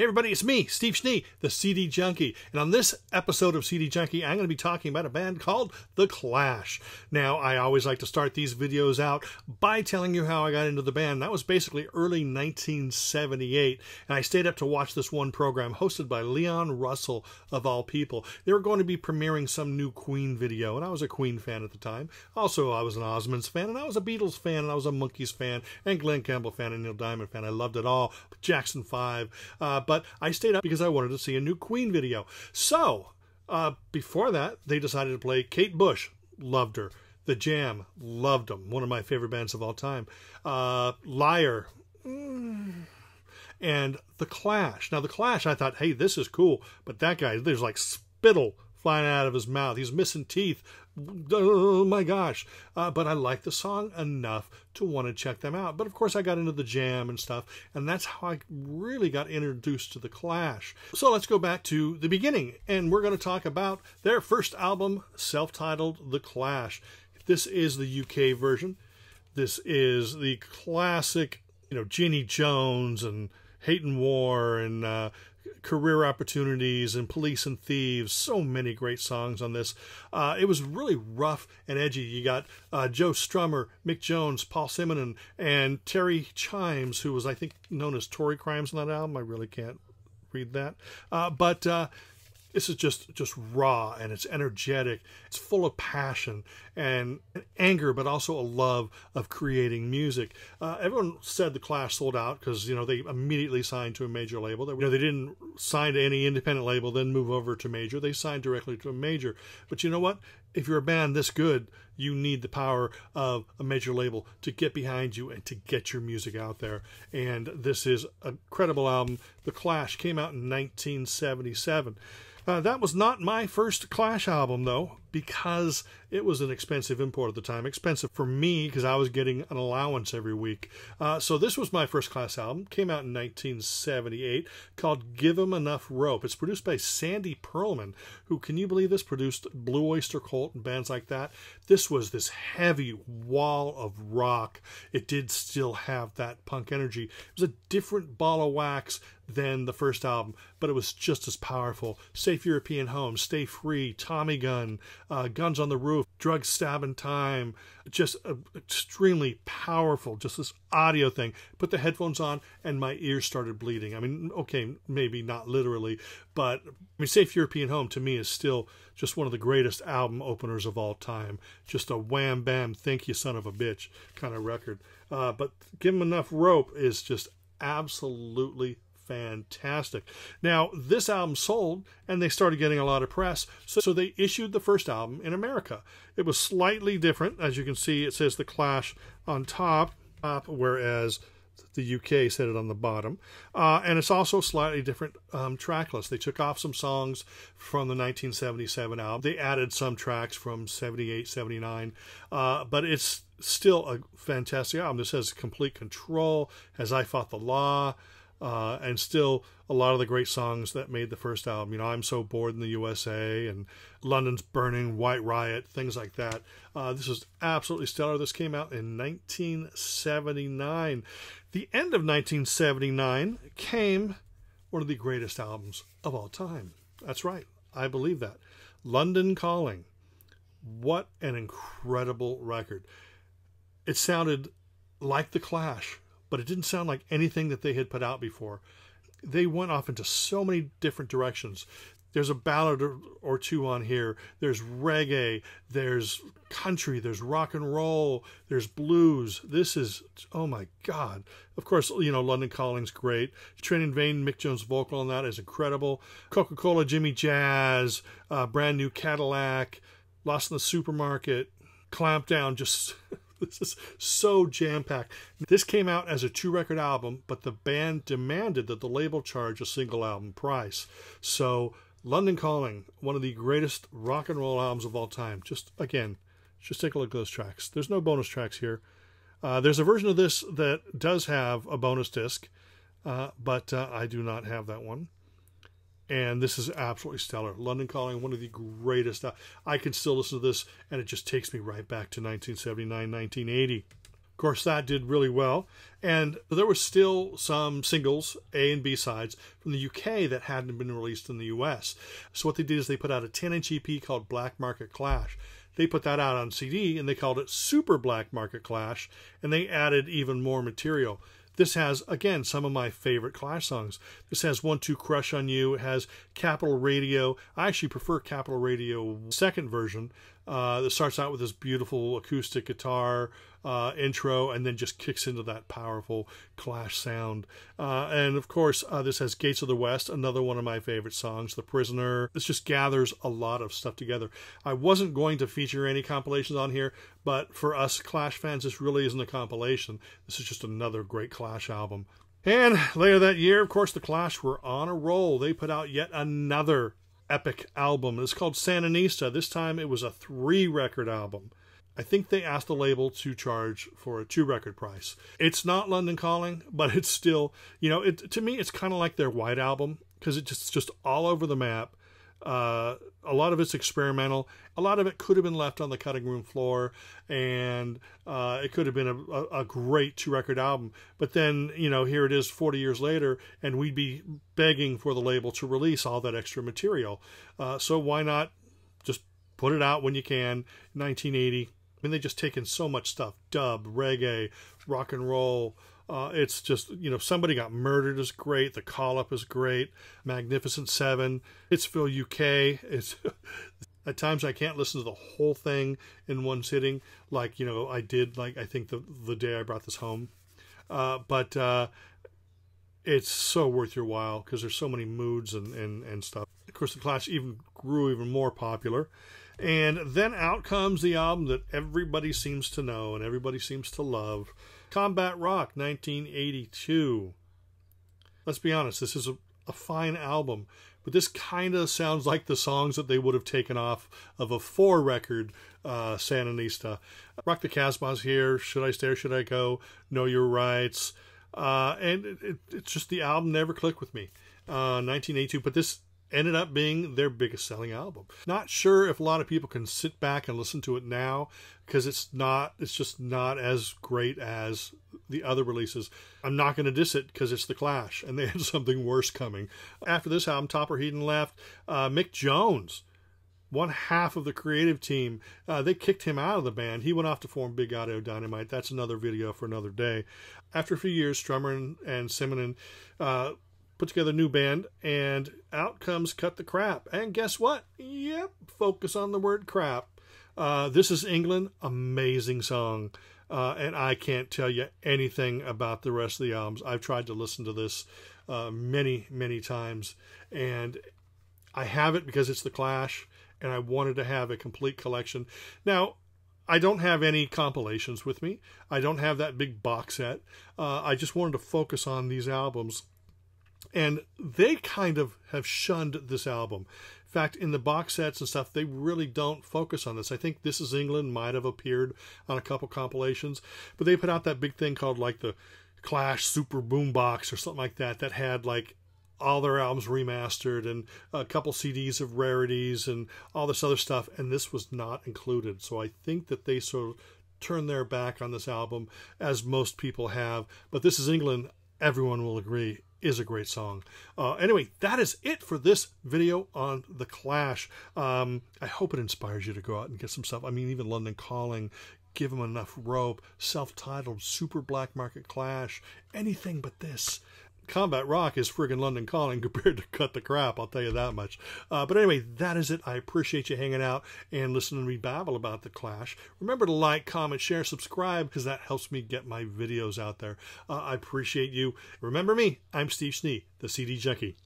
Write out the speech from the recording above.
Hey everybody, it's me, Steve Schnee, the CD Junkie. And on this episode of CD Junkie, I'm going to be talking about a band called The Clash. Now, I always like to start these videos out by telling you how I got into the band. That was basically early 1978, and I stayed up to watch this one program hosted by Leon Russell, of all people. They were going to be premiering some new Queen video, and I was a Queen fan at the time. Also, I was an Osmonds fan, and I was a Beatles fan, and I was a Monkees fan, and Glenn Campbell fan, and Neil Diamond fan. I loved it all. Jackson 5. Uh, but I stayed up because I wanted to see a new Queen video. So, uh, before that, they decided to play Kate Bush. Loved her. The Jam. Loved them. One of my favorite bands of all time. Uh, Liar. Mm. And The Clash. Now, The Clash, I thought, hey, this is cool. But that guy, there's like spittle flying out of his mouth. He's missing teeth. Oh my gosh. Uh, but I like the song enough to want to check them out. But of course, I got into the jam and stuff, and that's how I really got introduced to The Clash. So let's go back to the beginning, and we're going to talk about their first album, self titled The Clash. This is the UK version. This is the classic, you know, Janie Jones and Hate and War and uh, career opportunities and police and thieves so many great songs on this. Uh, it was really rough and edgy. You got uh, joe strummer mick jones paul simonon and terry chimes who was i think known as tory crimes on that album. I really can't read that. Uh, but uh, this is just just raw and it's energetic. It's full of passion and anger but also a love of creating music. Uh, everyone said the clash sold out because you know they immediately signed to a major label. They, you know, they didn't sign to any independent label then move over to major. They signed directly to a major. But you know what? If you're a band this good you need the power of a major label to get behind you and to get your music out there. And this is a credible album. The clash came out in 1977 uh, that was not my first Clash album, though, because it was an expensive import at the time. Expensive for me because I was getting an allowance every week. Uh, so this was my first Clash album. Came out in 1978, called "Give 'Em Enough Rope." It's produced by Sandy Pearlman, who, can you believe this, produced Blue Oyster Cult and bands like that. This was this heavy wall of rock. It did still have that punk energy. It was a different ball of wax than the first album, but it was just as powerful. Safe European Home, Stay Free, Tommy Gun, uh, Guns on the Roof, Drug Stabbing Time, just uh, extremely powerful, just this audio thing. Put the headphones on and my ears started bleeding. I mean, okay, maybe not literally, but I mean, Safe European Home to me is still just one of the greatest album openers of all time. Just a wham bam, thank you, son of a bitch kind of record. Uh, but him Enough Rope is just absolutely fantastic. Now, this album sold and they started getting a lot of press, so, so they issued the first album in America. It was slightly different. As you can see, it says The Clash on top, top whereas the UK said it on the bottom. Uh, and it's also slightly different um, track list. They took off some songs from the 1977 album. They added some tracks from 78, 79. Uh, but it's still a fantastic album. This has complete control, has I Fought the Law, uh, and still a lot of the great songs that made the first album. You know, I'm so bored in the USA and London's Burning, White Riot, things like that. Uh, this is absolutely stellar. This came out in 1979. The end of 1979 came one of the greatest albums of all time. That's right, I believe that. London Calling. What an incredible record. It sounded like The Clash but it didn't sound like anything that they had put out before. They went off into so many different directions. There's a ballad or two on here. There's reggae, there's country, there's rock and roll, there's blues. This is, oh my God. Of course, you know, London Calling's great. Train in Vain, Mick Jones' vocal on that is incredible. Coca Cola, Jimmy Jazz, uh, Brand New Cadillac, Lost in the Supermarket, Clamp Down, just this is so jam packed. This came out as a two record album, but the band demanded that the label charge a single album price. So, London Calling, one of the greatest rock and roll albums of all time. Just again, just take a look at those tracks. There's no bonus tracks here. Uh, there's a version of this that does have a bonus disc, uh, but uh, I do not have that one and this is absolutely stellar. London Calling, one of the greatest. Uh, I can still listen to this, and it just takes me right back to 1979, 1980. Of course, that did really well. And there were still some singles, A and B sides, from the UK that hadn't been released in the US. So what they did is they put out a 10 inch EP called Black Market Clash. They put that out on CD and they called it Super Black Market Clash, and they added even more material. This has, again, some of my favorite Clash songs. This has One Two Crush on You. It has Capital Radio. I actually prefer Capital Radio second version. Uh, that starts out with this beautiful acoustic guitar uh, intro and then just kicks into that powerful Clash sound. Uh, and of course, uh, this has Gates of the West, another one of my favorite songs, The Prisoner. This just gathers a lot of stuff together. I wasn't going to feature any compilations on here, but for us Clash fans, this really isn't a compilation. This is just another great Clash album. And later that year, of course, the Clash were on a roll. They put out yet another epic album. It's called Sandinista. This time it was a three record album. I think they asked the label to charge for a two record price. It's not London Calling, but it's still, you know, it to me it's kind of like their White album because it's just just all over the map. Uh, a lot of it's experimental. A lot of it could have been left on the cutting room floor, and uh, it could have been a, a, a great two record album. But then, you know, here it is 40 years later, and we'd be begging for the label to release all that extra material. Uh, so why not just put it out when you can? 1980. I mean, they just taken so much stuff dub, reggae, rock and roll. Uh, it's just, you know, Somebody Got Murdered is great. The Call Up is great. Magnificent Seven. Hitsville UK. It's at times I can't listen to the whole thing in one sitting, like, you know, I did, like, I think the, the day I brought this home. Uh, but uh, it's so worth your while because there's so many moods and, and, and stuff. Of course, the Clash even grew even more popular. And then out comes the album that everybody seems to know and everybody seems to love Combat Rock 1982. Let's be honest, this is a, a fine album, but this kind of sounds like the songs that they would have taken off of a four record uh, Sandinista. Rock the Casbah's here, Should I Stay or Should I Go? Know Your Rights. Uh, and it, it, it's just the album never clicked with me. Uh, 1982, but this ended up being their biggest selling album. Not sure if a lot of people can sit back and listen to it now because it's not it's just not as great as the other releases. I'm not going to diss it because it's the Clash and they had something worse coming. After this album, Topper Headon left. Uh, Mick Jones, one half of the creative team, uh, they kicked him out of the band. He went off to form Big Audio Dynamite. That's another video for another day. After a few years, Strummer and, and uh, put together a new band, and out comes Cut the Crap. And guess what? Yep, focus on the word crap. Uh, this is England, amazing song. Uh, and I can't tell you anything about the rest of the albums. I've tried to listen to this uh, many, many times, and I have it because it's The Clash, and I wanted to have a complete collection. Now, I don't have any compilations with me. I don't have that big box set. Uh, I just wanted to focus on these albums and they kind of have shunned this album. In fact, in the box sets and stuff, they really don't focus on this. I think This Is England might have appeared on a couple compilations, but they put out that big thing called like the Clash Super Boombox or something like that that had like all their albums remastered and a couple CDs of rarities and all this other stuff, and this was not included. So I think that they sort of turned their back on this album, as most people have. But This Is England, everyone will agree, is a great song. Uh, anyway, that is it for this video on The Clash. Um, I hope it inspires you to go out and get some stuff. I mean, even London Calling, Give Them Enough Rope, self-titled Super Black Market Clash, anything but this. Combat Rock is friggin' London Calling compared to Cut the Crap, I'll tell you that much. Uh, but anyway, that is it. I appreciate you hanging out and listening to me babble about The Clash. Remember to like, comment, share, subscribe, because that helps me get my videos out there. Uh, I appreciate you. Remember me, I'm Steve Schnee, the CD Junkie.